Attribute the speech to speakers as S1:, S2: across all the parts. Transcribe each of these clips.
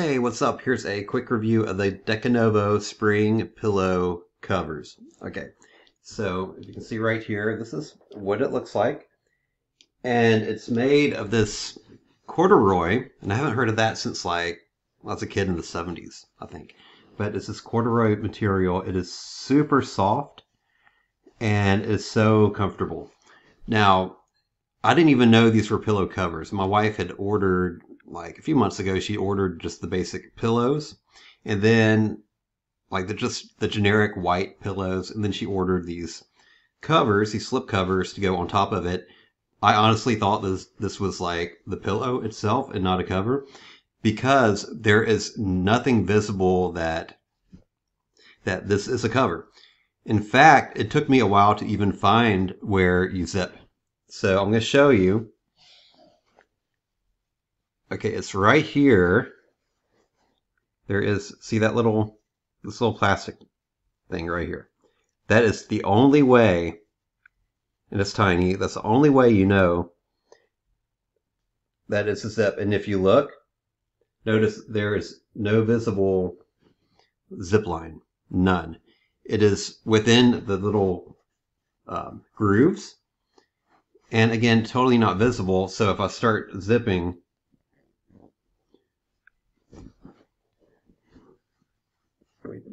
S1: Hey, what's up? Here's a quick review of the Deconovo spring pillow covers. Okay, so as you can see right here, this is what it looks like. And it's made of this corduroy, and I haven't heard of that since like I was a kid in the 70s, I think. But it's this corduroy material. It is super soft and it's so comfortable. Now, I didn't even know these were pillow covers. My wife had ordered like a few months ago, she ordered just the basic pillows and then like the just the generic white pillows. And then she ordered these covers, these slip covers to go on top of it. I honestly thought this, this was like the pillow itself and not a cover because there is nothing visible that, that this is a cover. In fact, it took me a while to even find where you zip. So I'm going to show you Okay, it's right here. There is, see that little, this little plastic thing right here. That is the only way, and it's tiny, that's the only way you know that it's a zip. And if you look, notice there is no visible zip line. None. It is within the little um, grooves. And again, totally not visible. So if I start zipping,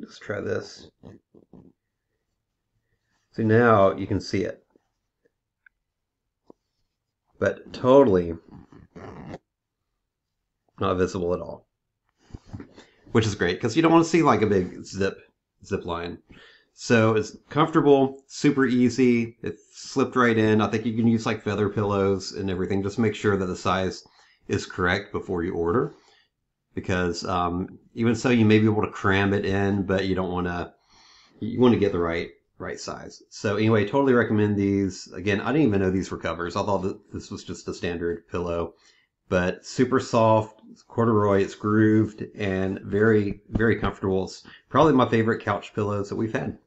S1: Let's try this. So now you can see it. But totally not visible at all. Which is great because you don't want to see like a big zip zip line. So it's comfortable, super easy. It slipped right in. I think you can use like feather pillows and everything. Just make sure that the size is correct before you order because um, even so, you may be able to cram it in, but you don't want to. You want to get the right right size. So anyway, totally recommend these. Again, I didn't even know these were covers. I thought that this was just a standard pillow, but super soft, corduroy. It's grooved and very very comfortable. It's probably my favorite couch pillows that we've had.